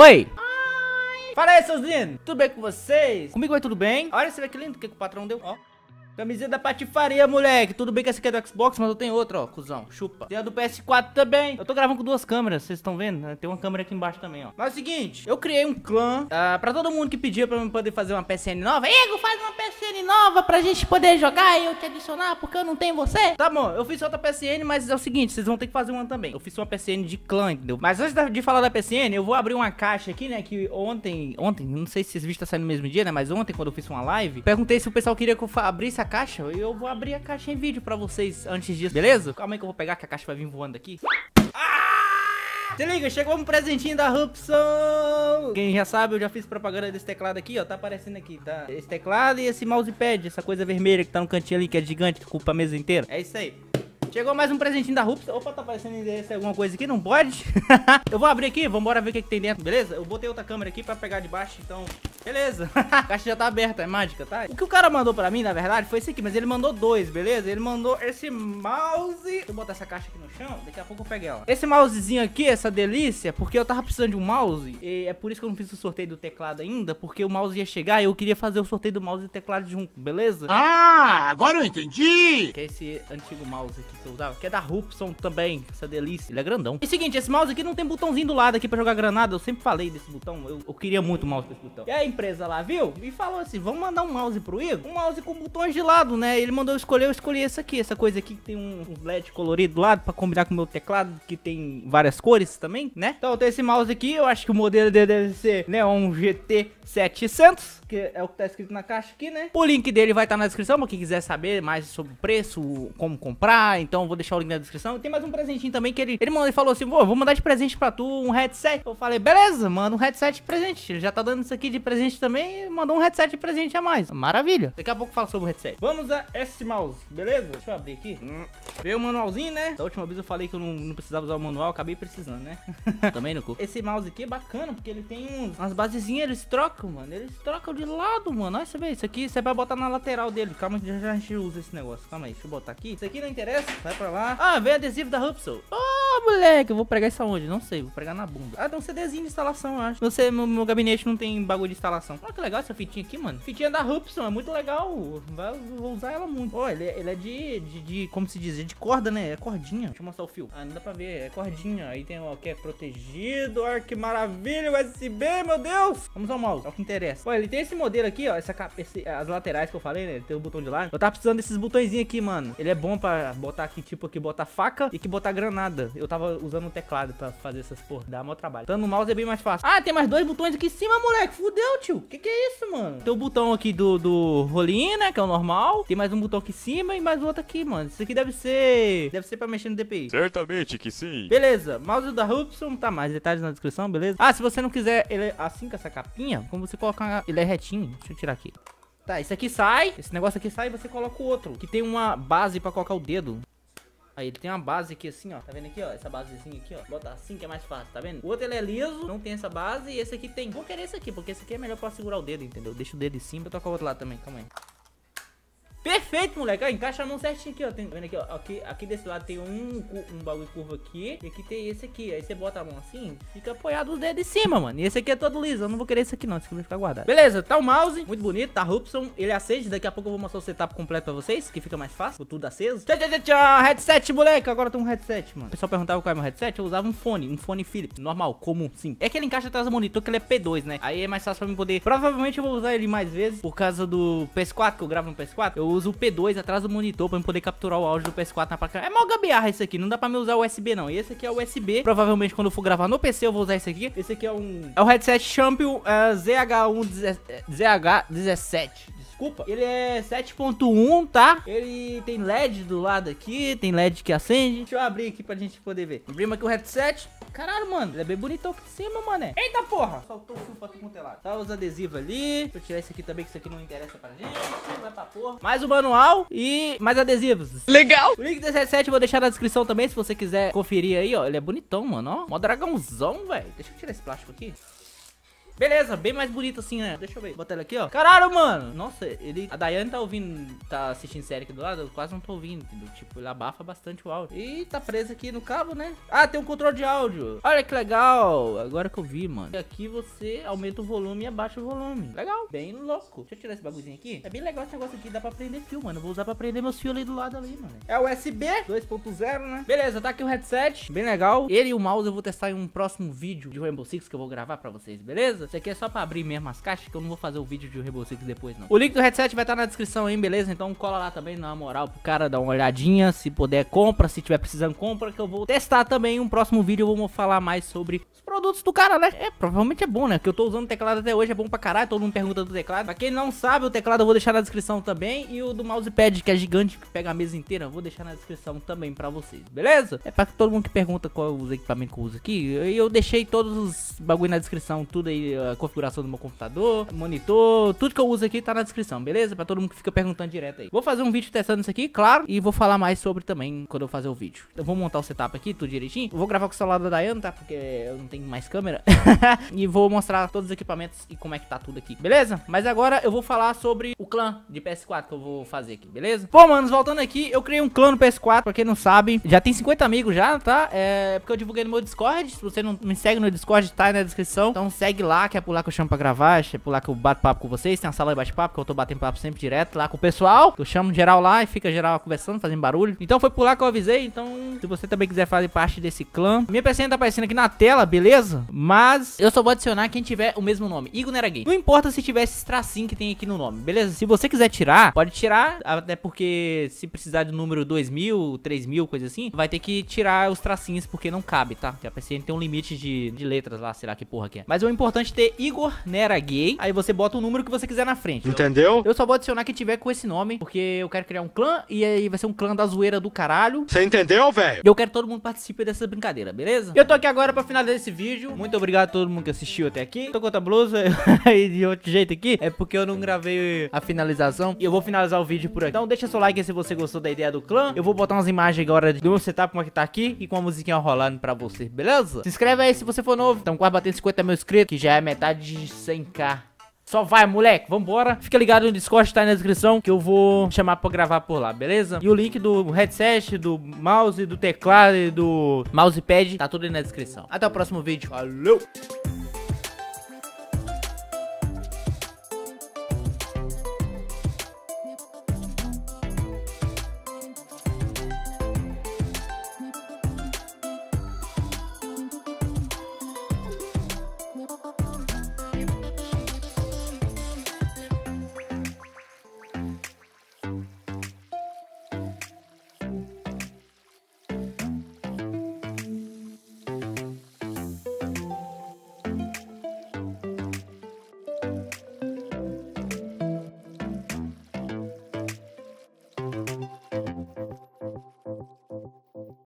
Oi! Fala aí, seus lindos! Tudo bem com vocês? Comigo vai tudo bem? Olha esse que lindo que o patrão deu, ó. Camiseta da patifaria, moleque. Tudo bem que essa aqui é do Xbox, mas eu tenho outra, ó, cuzão. Chupa. Tem a do PS4 também. Eu tô gravando com duas câmeras, vocês estão vendo? Tem uma câmera aqui embaixo também, ó. Mas é o seguinte, eu criei um clã uh, pra todo mundo que pedia pra eu poder fazer uma PSN nova. Ego, faz uma PSN nova pra gente poder jogar e eu te adicionar, porque eu não tenho você. Tá bom, eu fiz outra PSN, mas é o seguinte, vocês vão ter que fazer uma também. Eu fiz uma PSN de clã, entendeu? Mas antes de falar da PSN, eu vou abrir uma caixa aqui, né, que ontem, ontem, não sei se esse vídeo tá saindo no mesmo dia, né, mas ontem, quando eu fiz uma live, perguntei se o pessoal queria que eu abrisse a caixa e eu vou abrir a caixa em vídeo pra vocês antes disso, beleza? Calma aí que eu vou pegar que a caixa vai vir voando aqui. Ah! Se liga, chegou um presentinho da Rupson. Quem já sabe, eu já fiz propaganda desse teclado aqui, ó. Tá aparecendo aqui, tá? Esse teclado e esse mousepad, essa coisa vermelha que tá no cantinho ali, que é gigante, que ocupa a mesa inteira. É isso aí. Chegou mais um presentinho da Rups. Opa, tá aparecendo endereço alguma coisa aqui? Não pode? eu vou abrir aqui, vambora ver o que, que, tem dentro, beleza? Eu botei outra câmera aqui pra pegar de baixo, então... Beleza. a caixa já tá aberta, é mágica, tá? O que o cara mandou pra mim, na verdade, foi esse aqui, mas ele mandou dois, beleza? Ele mandou esse mouse... Deixa eu botar essa caixa aqui no chão, daqui a pouco eu pego ela. Esse mousezinho aqui, essa delícia, porque eu tava precisando de um mouse, e é por isso que eu não fiz o sorteio do teclado ainda, porque o mouse ia chegar e eu queria fazer o sorteio do mouse e teclado junto, beleza? Ah, agora eu entendi! Que é esse antigo mouse aqui que eu usava, que é da Rups Rupson também, essa delícia. Ele é grandão. E seguinte, esse mouse aqui não tem botãozinho do lado aqui pra jogar granada. Eu sempre falei desse botão. Eu, eu queria muito o mouse desse botão. E a empresa lá, viu? E falou assim, vamos mandar um mouse pro Igor? Um mouse com botões de lado, né? Ele mandou eu escolher, eu escolhi esse aqui. Essa coisa aqui que tem um, LED colorido do lado pra combinar com o meu teclado, que tem várias cores também, né? Então tenho esse mouse aqui. Eu acho que o modelo dele deve ser, um GT 700, que é o que tá escrito na caixa aqui, né? O link dele vai estar tá na descrição, pra quem quiser saber mais sobre o preço, como comprar. Então vou deixar o link na descrição. Tem mais um presentinho também que ele, ele, mandou, ele falou assim, vou mandar de presente pra tu um headset. Eu falei, beleza, manda um headset de presente. Ele já tá dando isso aqui de presente também, mandou um headset de presente a mais. Maravilha. Daqui a pouco eu falo sobre o headset. Vamos a esse mouse, beleza? Deixa eu abrir aqui. Hum. Veio o manualzinho, né? Da última vez eu falei que eu não, não precisava usar o manual, acabei precisando, né? também no cu. Esse mouse aqui é bacana, porque ele tem uns, umas basezinhas, eles trocam, mano. Eles trocam de lado, mano. Olha, você vê, isso aqui você vai botar na lateral dele. Calma, já, já a gente usa esse negócio. Calma aí, deixa eu botar aqui. Isso aqui não interessa, vai pra lá. Ah, veio adesivo da Rupsol. Moleque, eu vou pregar isso aonde? Não sei, vou pregar na bunda. Ah, tem um CDzinho de instalação, eu acho. Sei, meu, meu gabinete não tem bagulho de instalação. Olha que legal essa fitinha aqui, mano. Fitinha da Rupson, é muito legal. Vai, vou usar ela muito. Ó, ele, é, ele, é de, de, de, como se diz, de corda, né? É cordinha. Deixa eu mostrar o fio. Ah, não dá pra ver, é cordinha. Aí tem o que é protegido. Olha que maravilha, USB, meu Deus. Vamos ao mouse, é o que interessa. Ó, ele tem esse modelo aqui, ó, essa capa, esse, as laterais que eu falei, né? Tem o botão de lá. Eu tava precisando desses botõezinhos aqui, mano. Ele é bom pra botar aqui, tipo, aqui, botar faca e que botar granada. Eu tava usando o teclado pra fazer essas porra. Dá maior trabalho. Então no mouse é bem mais fácil. Ah, tem mais dois botões aqui em cima, moleque. Fudeu, tio. Que que é isso, mano? Tem o botão aqui do, do rolinho, né? Que é o normal. Tem mais um botão aqui em cima e mais outro aqui, mano. Isso aqui deve ser... Deve ser pra mexer no DPI. Certamente que sim. Beleza. Mouse da Rupson. Tá, mais detalhes na descrição, beleza? Ah, se você não quiser ele assim com essa capinha, como você colocar... Ele é retinho. Deixa eu tirar aqui. Tá, esse aqui sai. Esse negócio aqui sai e você coloca o outro. Que tem uma base pra colocar o dedo. Aí ele tem uma base aqui assim, ó. Tá vendo aqui, ó? Essa basezinha aqui, ó. Bota assim que é mais fácil, tá vendo? O outro ele é liso, não tem essa base. E esse aqui tem. Vou querer esse aqui, porque esse aqui é melhor pra segurar o dedo, entendeu? Deixa o dedo em cima e tocar o outro lado também. Calma aí. Perfeito, moleque. Ó, encaixa a mão certinho aqui, ó. Tá vendo aqui, ó. Aqui, aqui desse lado tem um, um bagulho curvo aqui. E aqui tem esse aqui. Aí você bota a mão assim, fica apoiado os dedos em cima, mano. E esse aqui é todo liso. Eu não vou querer esse aqui, não. Esse aqui vai ficar guardado. Beleza, tá o mouse. Muito bonito, tá Rupson. Ele acende. Daqui a pouco eu vou mostrar o setup completo pra vocês, que fica mais fácil. Tudo aceso. Tchau, tchau, tchau, tchau. Headset, moleque. Agora tem um headset, mano. O pessoal perguntava qual é meu headset. Eu usava um fone. Um fone Philips. Normal, comum, sim. É que ele encaixa atrás do monitor, que ele é P2, né? Aí é mais fácil pra mim poder. Provavelmente eu vou usar ele mais vezes. Por causa do PS4, que eu gravo no PS4. Eu uso o P2 atrás do monitor pra eu poder capturar o áudio do PS4 na placa. É mal gambiarra isso aqui, não dá pra me usar USB não. E esse aqui é o USB, provavelmente quando eu for gravar no PC eu vou usar esse aqui. Esse aqui é um... É o headset Champion uh, ZH1... ZH17 desculpa. Ele é 7.1, tá? Ele tem LED do lado aqui, tem LED que acende. Deixa eu abrir aqui pra gente poder ver. Abrimos aqui o headset. Caralho, mano, ele é bem bonitão aqui em cima, mané. Eita porra! Faltou o fio pra tudo quanto é lado. Tá os adesivos ali. Deixa eu tirar esse aqui também, que isso aqui não interessa pra gente. Vai pra porra. Mais o manual e mais adesivos. Legal! O link desse headset eu vou deixar na descrição também, se você quiser conferir aí, ó. Ele é bonitão, mano, ó. Mó dragãozão, velho. Deixa eu tirar esse plástico aqui. Beleza, bem mais bonito assim, né? Deixa eu ver. Bota ele aqui, ó. Caralho, mano. Nossa, ele. A Daiane tá ouvindo. Tá assistindo série aqui do lado. Eu quase não tô ouvindo, entendeu? Tipo, ele abafa bastante o áudio. E tá preso aqui no cabo, né? Ah, tem um controle de áudio. Olha que legal. Agora que eu vi, mano. E aqui você aumenta o volume e abaixa o volume. Legal. Bem louco. Deixa eu tirar esse bagulhozinho aqui. É bem legal esse negócio aqui. Dá pra prender fio, mano. Eu vou usar pra prender meus fios ali do lado ali, mano. É USB 2.0, né? Beleza, tá aqui o headset. Bem legal. Ele e o mouse eu vou testar em um próximo vídeo de Rainbow Six que eu vou gravar pra vocês, beleza? Isso aqui é só pra abrir mesmo as caixas, que eu não vou fazer o vídeo de Rainbow Six depois, não. O link do headset vai estar na descrição aí, beleza? Então cola lá também, na moral, pro cara dar uma olhadinha. Se puder, compra. Se tiver precisando, compra, que eu vou testar também. Um próximo vídeo eu vou falar mais sobre os produtos do cara, né? É, provavelmente é bom, né? Que eu tô usando o teclado até hoje, é bom pra caralho. Todo mundo pergunta do teclado. Pra quem não sabe, o teclado eu vou deixar na descrição também. E o do mousepad, que é gigante, que pega a mesa inteira, eu vou deixar na descrição também pra vocês, beleza? É pra todo mundo que pergunta qual é os equipamentos que eu uso aqui. Eu, eu deixei todos os bagulho na descrição, tudo aí, a configuração do meu computador, monitor, tudo que eu uso aqui tá na descrição, beleza? Pra todo mundo que fica perguntando direto aí. Vou fazer um vídeo testando isso aqui, claro, e vou falar mais sobre também quando eu fazer o vídeo. Eu vou montar o setup aqui, tudo direitinho. Vou gravar com o celular da Dayane, tá? Porque eu não tenho mais câmera. e vou mostrar todos os equipamentos e como é que tá tudo aqui, beleza? Mas agora eu vou falar sobre o clã de PS4 que eu vou fazer aqui, beleza? Bom, manos, voltando aqui, eu criei um clã no PS4, pra quem não sabe, já tem 50 amigos já, tá? É porque eu divulguei no meu Discord, se você não me segue no Discord, tá aí na descrição. Então segue lá, que é lá que eu chamo pra gravar, é lá que eu bato papo com vocês, tem a sala de bate-papo, que eu tô batendo papo sempre direto lá com o pessoal, eu chamo geral lá e fica geral conversando, fazendo barulho. Então foi lá que eu avisei, então se você também quiser fazer parte desse clã, minha PSN tá aparecendo aqui na tela, beleza? Mas eu só vou adicionar quem tiver o mesmo nome, Igor Neragay. Não importa se tiver esse tracinho que tem aqui no nome, beleza? Se você quiser tirar, pode tirar, até porque se precisar do número 2000, 3000, coisa assim, vai ter que tirar os tracinhos porque não cabe, tá? Porque a PSN tem um limite de, de letras lá, sei lá que porra que é. Mas o importante é ter Igor Neragay, aí você bota o número que você quiser na frente. Entendeu? Eu só vou adicionar quem tiver com esse nome, porque eu quero criar um clã e aí vai ser um clã da zoeira do caralho. Você entendeu, velho? E eu quero que todo mundo participe dessa brincadeira, beleza? Eu tô aqui agora pra finalizar esse vídeo. Muito obrigado a todo mundo que assistiu até aqui. Tô com outra blusa e de outro jeito aqui. É porque eu não gravei a finalização. E eu vou finalizar o vídeo por aqui. Então deixa seu like se você gostou da ideia do clã. Eu vou botar umas imagens agora do meu setup, como é que tá aqui. E com a musiquinha rolando pra você, beleza? Se inscreve aí se você for novo. Então quase batendo 50 mil inscritos, que já é metade de 100k. Só vai, moleque, vambora. Fica ligado no Discord, tá aí na descrição, que eu vou chamar pra gravar por lá, beleza? E o link do headset, do mouse, do teclado e do mousepad, tá tudo aí na descrição. Até o próximo vídeo. Falou!